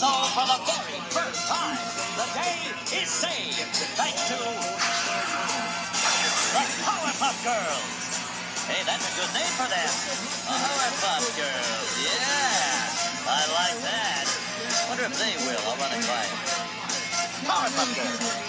So for the very first time, the day is saved thanks to the Powerpuff Girls. Hey, that's a good name for them. Powerpuff Girls. Yeah, I like that. Wonder if they will. I'll run it. Powerpuff Girls.